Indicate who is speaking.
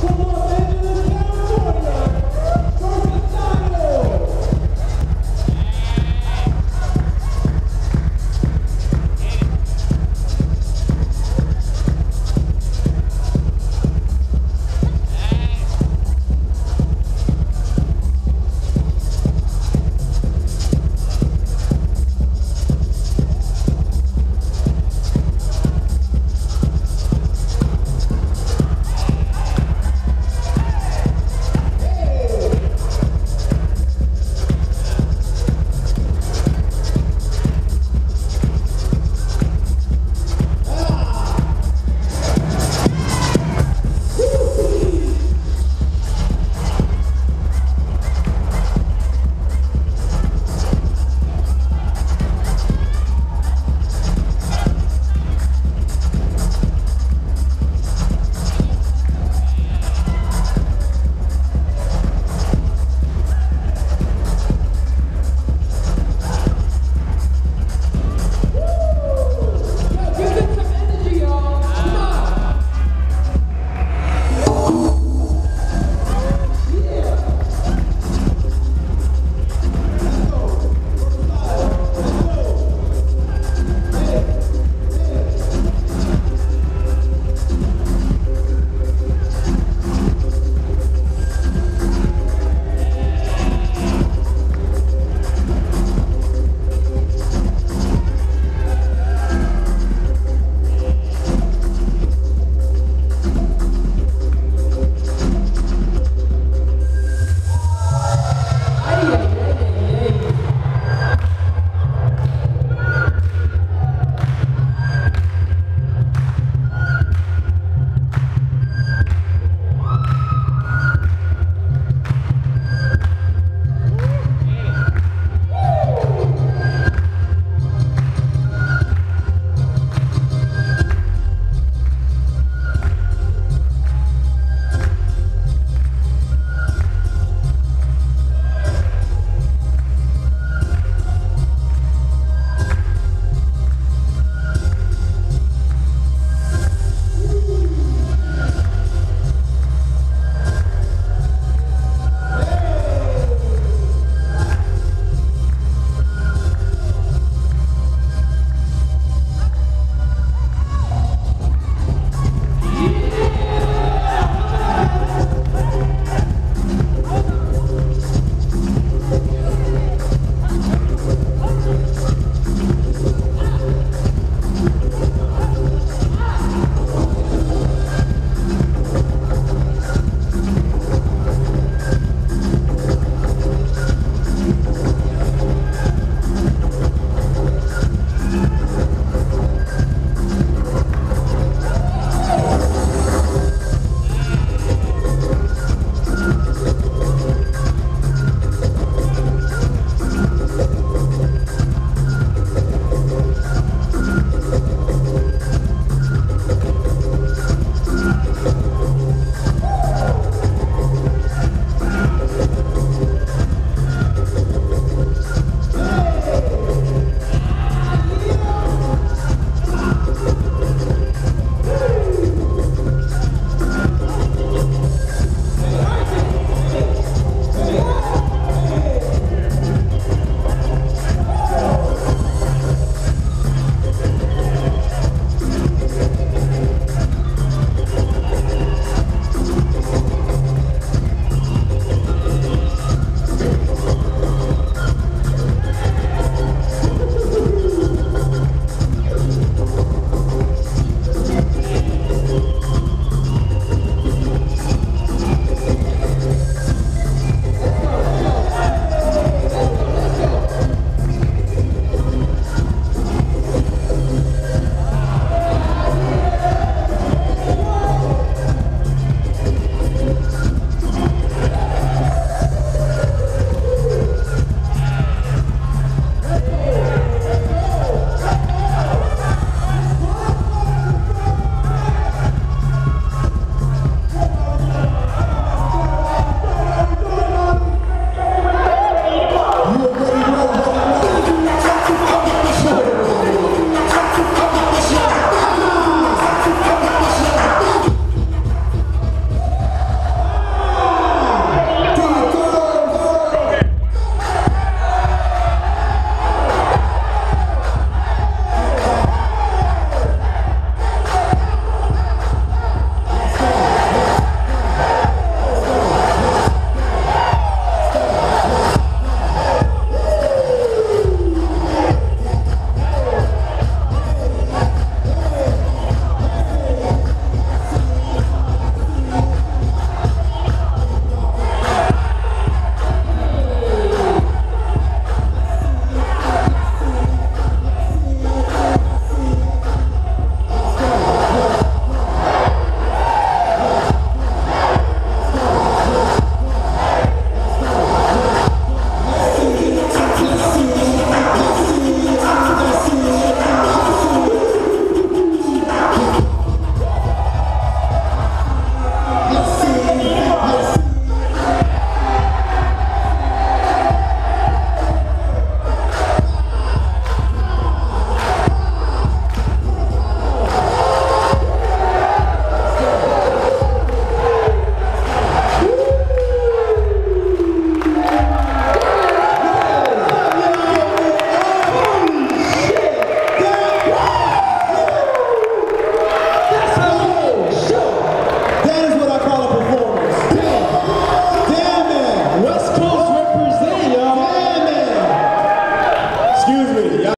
Speaker 1: Come on.